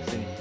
pos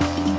you